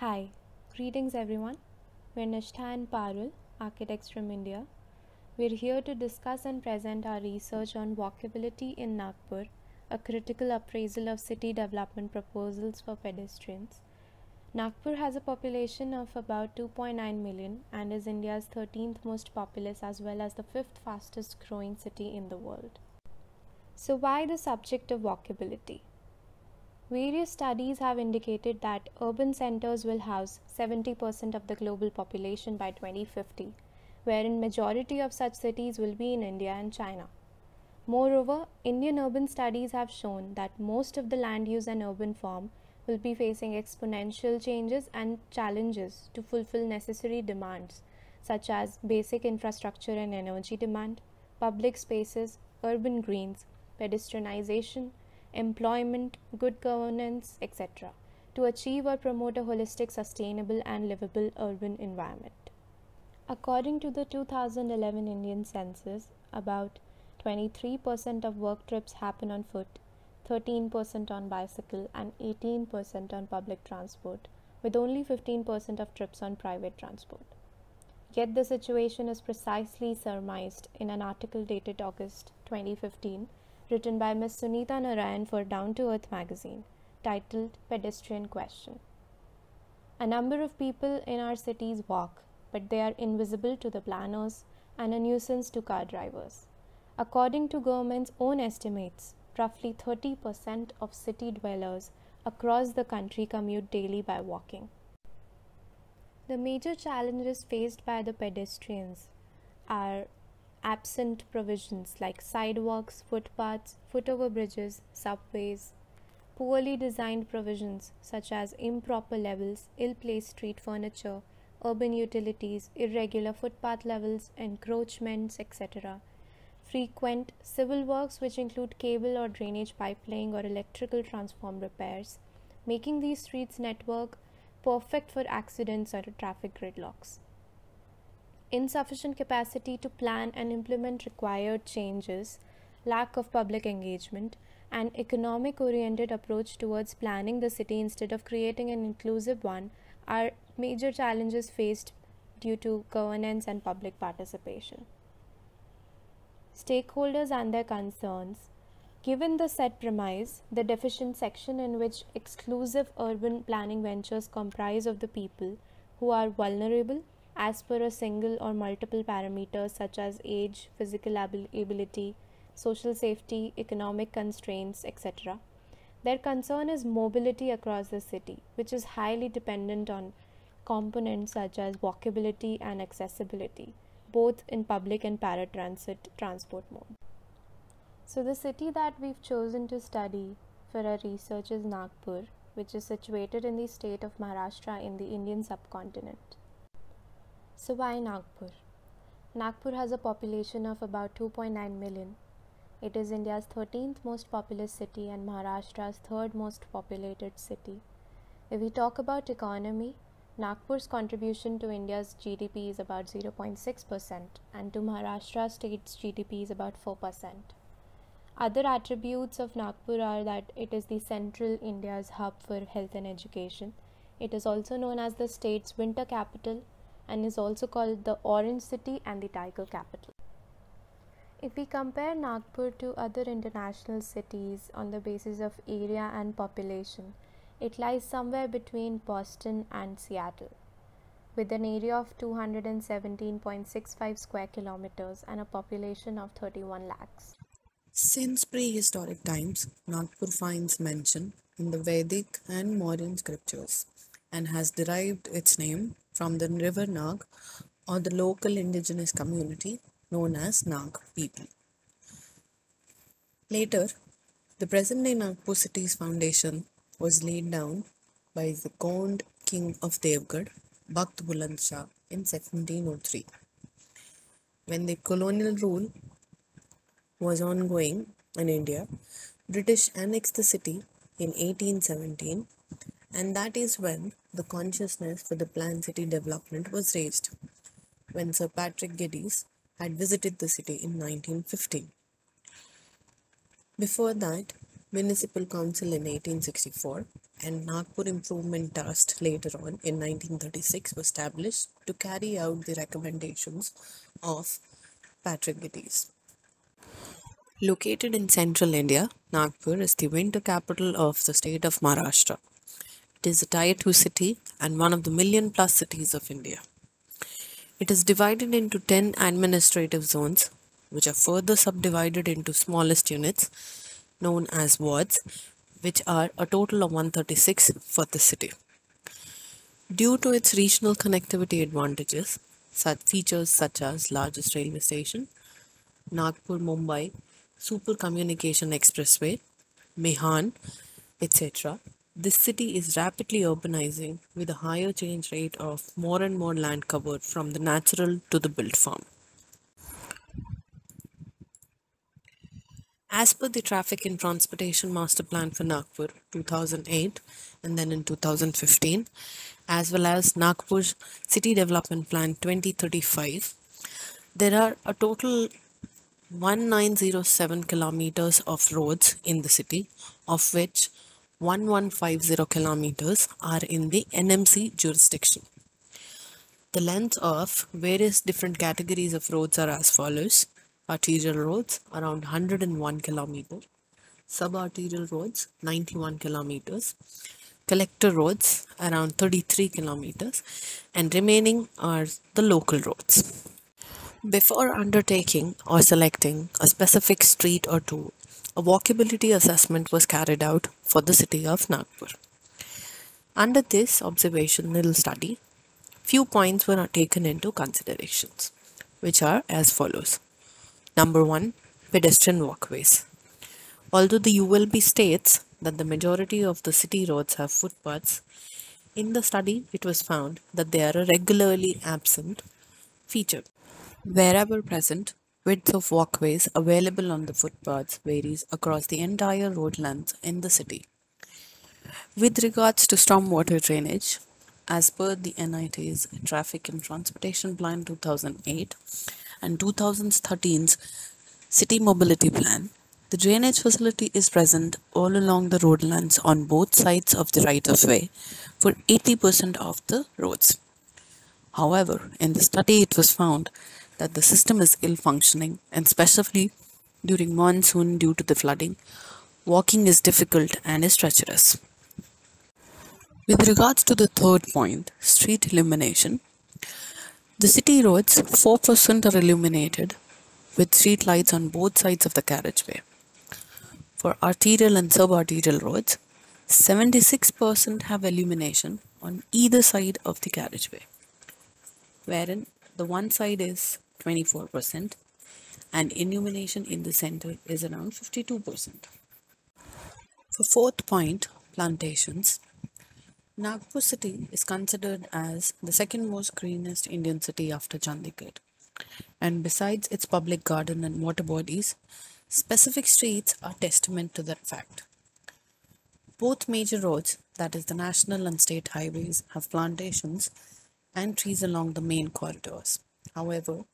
Hi, greetings everyone. We're Nishtha and Parul, architects from India. We're here to discuss and present our research on walkability in Nagpur, a critical appraisal of city development proposals for pedestrians. Nagpur has a population of about 2.9 million and is India's 13th most populous as well as the fifth fastest growing city in the world. So, why the subject of walkability? Various studies have indicated that urban centers will house 70% of the global population by 2050, wherein majority of such cities will be in India and China. Moreover, Indian urban studies have shown that most of the land use and urban form will be facing exponential changes and challenges to fulfill necessary demands such as basic infrastructure and energy demand, public spaces, urban greens, pedestrianization, employment, good governance, etc., to achieve or promote a holistic, sustainable, and livable urban environment. According to the 2011 Indian census, about 23% of work trips happen on foot, 13% on bicycle, and 18% on public transport, with only 15% of trips on private transport. Yet the situation is precisely surmised in an article dated August 2015 written by Ms. Sunita Narain for Down to Earth magazine, titled Pedestrian Question. A number of people in our cities walk, but they are invisible to the planners and a nuisance to car drivers. According to government's own estimates, roughly 30% of city dwellers across the country commute daily by walking. The major challenges faced by the pedestrians are absent provisions like sidewalks, footpaths, footover bridges, subways, poorly designed provisions such as improper levels, ill placed street furniture, urban utilities, irregular footpath levels, encroachments, etc. Frequent civil works, which include cable or drainage pipelaying or electrical transform repairs, making these streets network perfect for accidents or traffic gridlocks insufficient capacity to plan and implement required changes, lack of public engagement, and economic oriented approach towards planning the city instead of creating an inclusive one are major challenges faced due to governance and public participation. Stakeholders and their concerns. Given the set premise, the deficient section in which exclusive urban planning ventures comprise of the people who are vulnerable as per a single or multiple parameters such as age, physical ability, social safety, economic constraints, etc. Their concern is mobility across the city, which is highly dependent on components such as walkability and accessibility, both in public and paratransit transport mode. So, the city that we've chosen to study for our research is Nagpur, which is situated in the state of Maharashtra in the Indian subcontinent. So, why Nagpur? Nagpur has a population of about 2.9 million. It is India's 13th most populous city and Maharashtra's third most populated city. If we talk about economy, Nagpur's contribution to India's GDP is about 0.6% and to Maharashtra state's GDP is about 4%. Other attributes of Nagpur are that it is the central India's hub for health and education. It is also known as the state's winter capital and is also called the Orange City and the Tiger Capital. If we compare Nagpur to other international cities on the basis of area and population, it lies somewhere between Boston and Seattle, with an area of 217.65 square kilometers and a population of 31 lakhs. Since prehistoric times, Nagpur finds mention in the Vedic and modern scriptures and has derived its name from the river Nag or the local indigenous community known as Nag people. Later, the present day Nagpur city's foundation was laid down by the Gond king of Devgad, Bakht Buland Shah, in 1703. When the colonial rule was ongoing in India, British annexed the city in 1817 and that is when the consciousness for the planned city development was raised, when Sir Patrick Geddes had visited the city in 1915. Before that, Municipal Council in 1864 and Nagpur Improvement Trust later on in 1936 was established to carry out the recommendations of Patrick Geddes. Located in central India, Nagpur is the winter capital of the state of Maharashtra. It is a tier 2 city and one of the million plus cities of India. It is divided into 10 administrative zones, which are further subdivided into smallest units known as wards, which are a total of 136 for the city. Due to its regional connectivity advantages, such features such as largest railway station, Nagpur Mumbai Super Communication Expressway, Mihan, etc., this city is rapidly urbanizing with a higher change rate of more and more land covered from the natural to the built farm. As per the Traffic and Transportation Master Plan for Nagpur 2008 and then in 2015, as well as Nagpur City Development Plan 2035, there are a total 1907 kilometers of roads in the city, of which 1150 kilometers are in the NMC jurisdiction. The length of various different categories of roads are as follows. Arterial roads around 101 kilometers, sub-arterial roads 91 kilometers, collector roads around 33 kilometers and remaining are the local roads. Before undertaking or selecting a specific street or two, a walkability assessment was carried out for the city of Nagpur. Under this observational study, few points were taken into considerations, which are as follows. Number one, pedestrian walkways. Although the ULB states that the majority of the city roads have footpaths, in the study it was found that they are a regularly absent feature. Wherever present, width of walkways available on the footpaths varies across the entire road length in the city. With regards to stormwater drainage, as per the NIT's Traffic and Transportation Plan 2008 and 2013's City Mobility Plan, the drainage facility is present all along the road lengths on both sides of the right of way for 80% of the roads. However, in the study it was found that the system is ill functioning and especially during monsoon due to the flooding, walking is difficult and is treacherous. With regards to the third point, street illumination, the city roads 4% are illuminated with street lights on both sides of the carriageway. For arterial and subarterial roads, 76% have illumination on either side of the carriageway, wherein the one side is 24% and illumination in the center is around 52%. For fourth point, plantations, Nagpur city is considered as the second most greenest Indian city after Chandigarh. And besides its public garden and water bodies, specific streets are testament to that fact. Both major roads, that is the national and state highways, have plantations and trees along the main corridors. However,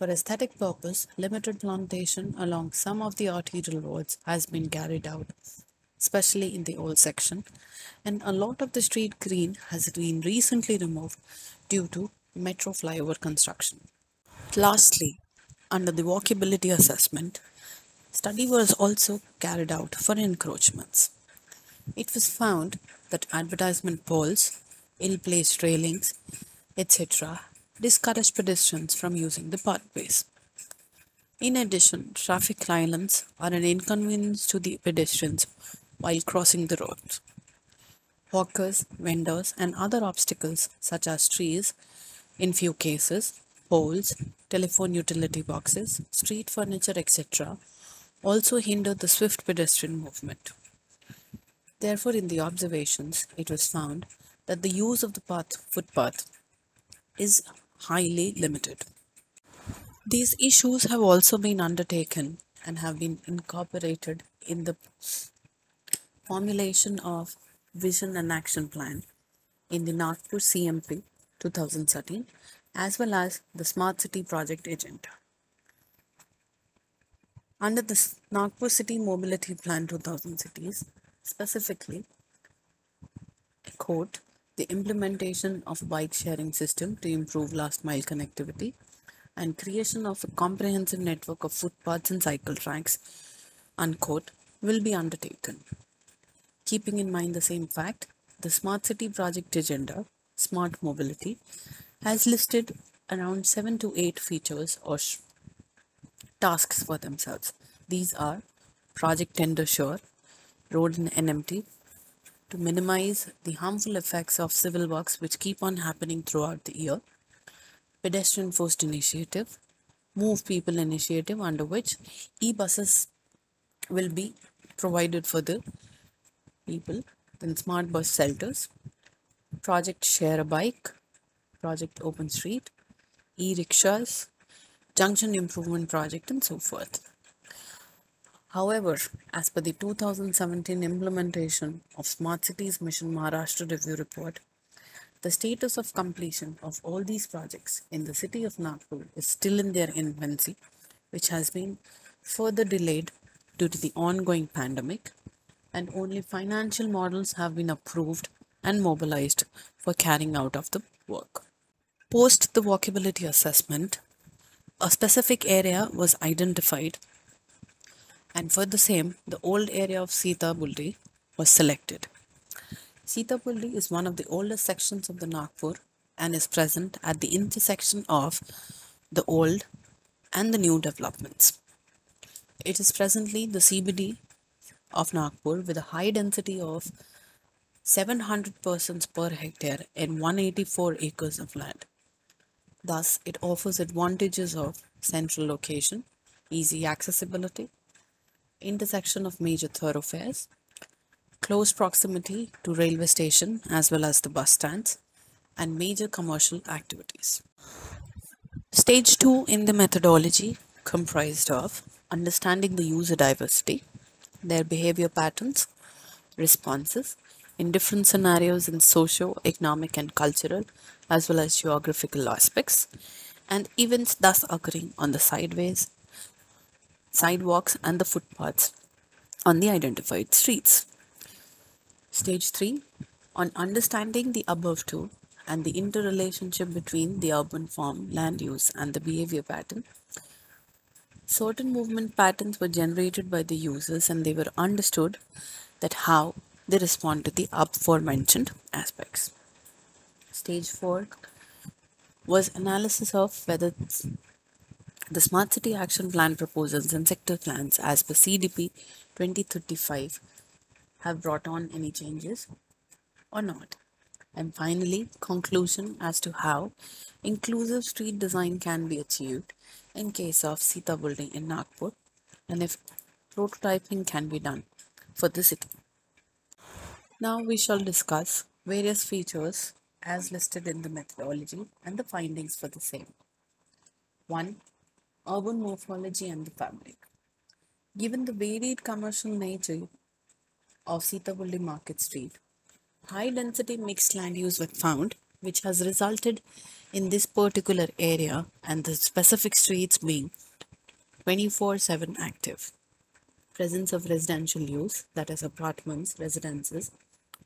for aesthetic purpose, limited plantation along some of the arterial roads has been carried out, especially in the old section, and a lot of the street green has been recently removed due to metro flyover construction. Lastly, under the walkability assessment, study was also carried out for encroachments. It was found that advertisement poles, ill-placed railings, etc. discourage pedestrians from using the pathways. In addition, traffic islands are an inconvenience to the pedestrians while crossing the roads. Hawkers, vendors, and other obstacles such as trees, in few cases, poles, telephone utility boxes, street furniture, etc., also hinder the swift pedestrian movement. Therefore, in the observations, it was found that the use of the path, footpath is highly limited. These issues have also been undertaken and have been incorporated in the formulation of vision and action plan in the Nagpur CMP 2013 as well as the smart city project agenda. Under the Nagpur City Mobility Plan 2000 cities, specifically, quote, the implementation of bike sharing system to improve last mile connectivity and creation of a comprehensive network of footpaths and cycle tracks, unquote, will be undertaken. Keeping in mind the same fact, the Smart City Project Agenda, Smart Mobility, has listed around 7 to 8 features or tasks for themselves. These are Project Tender Sure, Road and NMT, to minimize the harmful effects of civil works which keep on happening throughout the year, Pedestrian First Initiative, Move People Initiative, under which e buses will be provided for the people, then Smart Bus Shelters, Project Share a Bike, Project Open Street, e rickshaws, Junction Improvement Project, and so forth. However, as per the 2017 implementation of Smart Cities Mission Maharashtra Review Report, the status of completion of all these projects in the city of Nagpur is still in their infancy, which has been further delayed due to the ongoing pandemic, and only financial models have been approved and mobilized for carrying out of the work. Post the walkability assessment, a specific area was identified and for the same, the old area of Sita Buldi was selected. Sita Buldi is one of the oldest sections of the Nagpur and is present at the intersection of the old and the new developments. It is presently the CBD of Nagpur with a high density of 700 persons per hectare and 184 acres of land. Thus, it offers advantages of central location, easy accessibility, intersection of major thoroughfares, close proximity to railway station as well as the bus stands, and major commercial activities. Stage 2 in the methodology comprised of understanding the user diversity, their behavior patterns, responses in different scenarios in socio, economic, and cultural, as well as geographical aspects, and events thus occurring on the sideways, sidewalks, and the footpaths on the identified streets. Stage 3 on understanding the above two and the interrelationship between the urban form, land use, and the behavior pattern. Certain movement patterns were generated by the users and they were understood that how they respond to the aforementioned aspects. Stage 4 was analysis of whether the Smart City Action Plan proposals and sector plans as per CDP 2035 have brought on any changes or not. And finally, conclusion as to how inclusive street design can be achieved in case of Sita Buldi in Nagpur and if prototyping can be done for the city. Now we shall discuss various features as listed in the methodology and the findings for the same. 1. Urban morphology and the fabric. Given the varied commercial nature of Sitabuldi Market Street, high density mixed land use was found, which has resulted in this particular area and the specific streets being 24 7 active. Presence of residential use, that is, apartments, residences,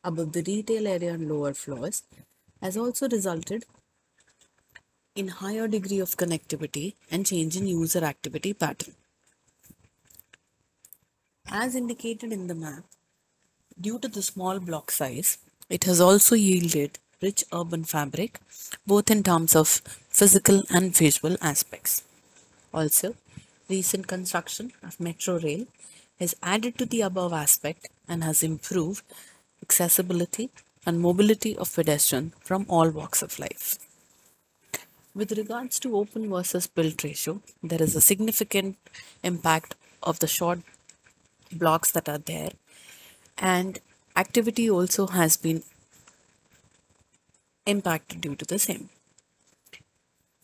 above the retail area and lower floors, has also resulted in higher degree of connectivity and change in user activity pattern. As indicated in the map, due to the small block size, it has also yielded rich urban fabric, both in terms of physical and visual aspects. Also, recent construction of metro rail has added to the above aspect and has improved accessibility and mobility of pedestrians from all walks of life. With regards to open versus built ratio, there is a significant impact of the short blocks that are there and activity also has been impacted due to the same.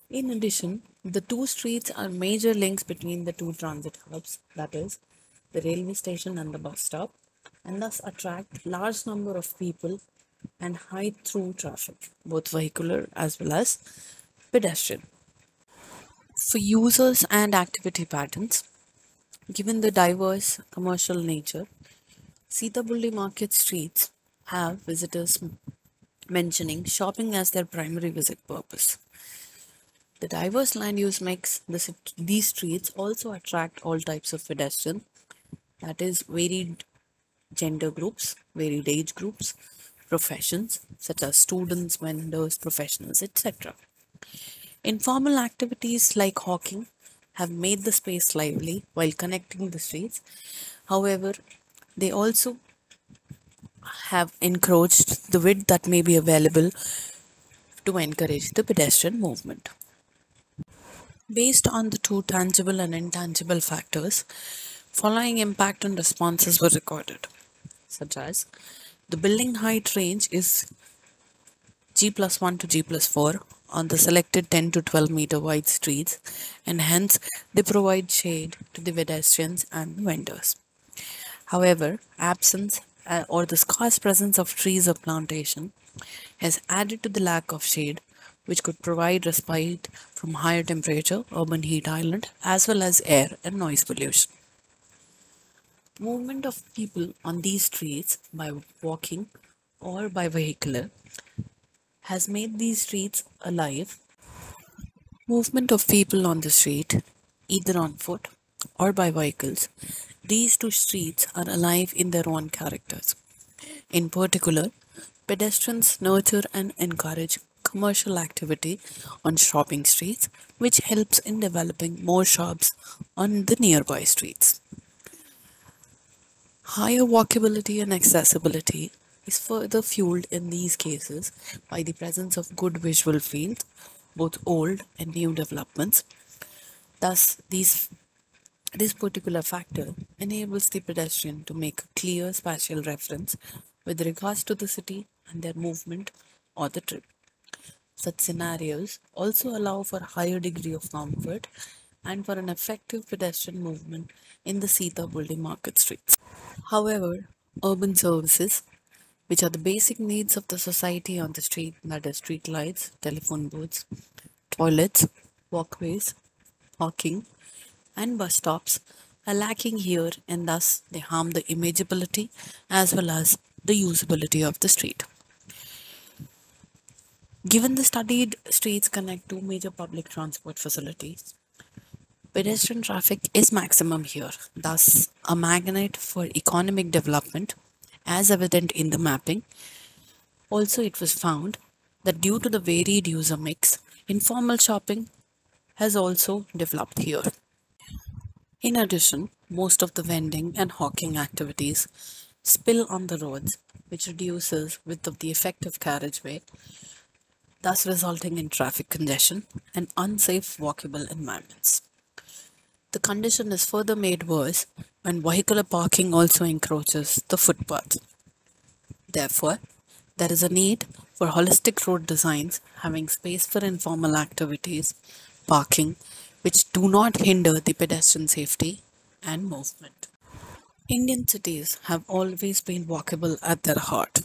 In addition, the two streets are major links between the two transit hubs, that is, the railway station and the bus stop, and thus attract large number of people and high through traffic, both vehicular as well as pedestrian. For users and activity patterns, Given the diverse commercial nature, Sitabuldi market streets have visitors mentioning shopping as their primary visit purpose. The diverse land use makes the, these streets also attract all types of pedestrian, that is, varied gender groups, varied age groups, professions such as students, vendors, professionals, etc. Informal activities like hawking have made the space lively while connecting the streets. However, they also have encroached the width that may be available to encourage the pedestrian movement. Based on the two tangible and intangible factors, following impact and responses were recorded, such as the building height range is G plus 1 to G plus 4 on the selected 10 to 12 meter wide streets, and hence they provide shade to the pedestrians and vendors. However, absence uh, or the scarce presence of trees or plantation has added to the lack of shade, which could provide respite from higher temperature, urban heat island, as well as air and noise pollution. Movement of people on these streets by walking or by vehicular has made these streets alive. Movement of people on the street, either on foot or by vehicles, these two streets are alive in their own characters. In particular, pedestrians nurture and encourage commercial activity on shopping streets, which helps in developing more shops on the nearby streets. Higher walkability and accessibility is further fueled in these cases by the presence of good visual fields, both old and new developments. Thus, these this particular factor enables the pedestrian to make a clear spatial reference with regards to the city and their movement or the trip. Such scenarios also allow for a higher degree of comfort and for an effective pedestrian movement in the Sita Buldi market streets. However, urban services, which are the basic needs of the society on the street, that is street lights, telephone booths, toilets, walkways, parking, and bus stops are lacking here and thus they harm the imageability as well as the usability of the street. Given the studied streets connect two major public transport facilities, pedestrian traffic is maximum here, thus a magnet for economic development as evident in the mapping. Also, it was found that due to the varied user mix, informal shopping has also developed here. In addition, most of the vending and hawking activities spill on the roads, which reduces width of the effective carriageway, thus resulting in traffic congestion and unsafe walkable environments. The condition is further made worse when vehicular parking also encroaches the footpath. Therefore, there is a need for holistic road designs having space for informal activities, parking, which do not hinder the pedestrian safety and movement. Indian cities have always been walkable at their heart.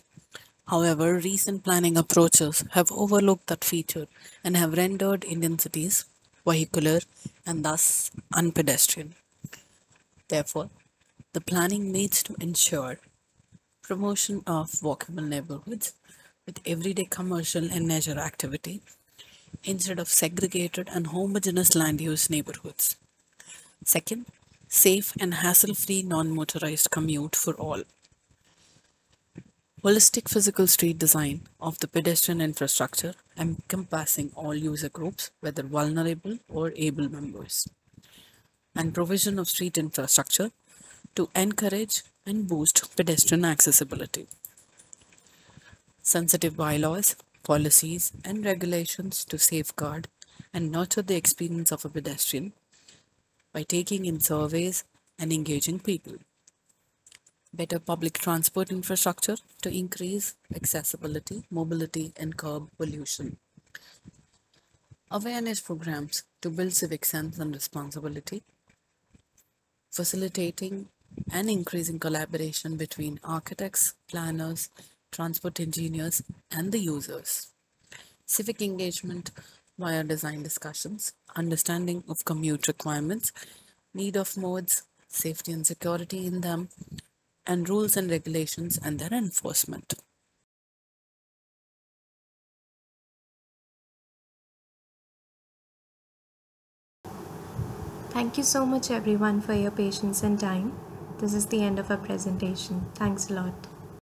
However, recent planning approaches have overlooked that feature and have rendered Indian cities vehicular and thus unpedestrian. Therefore, the planning needs to ensure promotion of walkable neighborhoods with everyday commercial and leisure activity instead of segregated and homogeneous land use neighborhoods. Second, safe and hassle-free non-motorized commute for all. Holistic physical street design of the pedestrian infrastructure encompassing all user groups, whether vulnerable or able members. And provision of street infrastructure to encourage and boost pedestrian accessibility. Sensitive bylaws, policies, and regulations to safeguard and nurture the experience of a pedestrian by taking in surveys and engaging people. Better public transport infrastructure to increase accessibility, mobility, and curb pollution. Awareness programs to build civic sense and responsibility. Facilitating and increasing collaboration between architects, planners, transport engineers, and the users. Civic engagement via design discussions, understanding of commute requirements, need of modes, safety and security in them, and rules and regulations and their enforcement. Thank you so much everyone for your patience and time. This is the end of our presentation. Thanks a lot.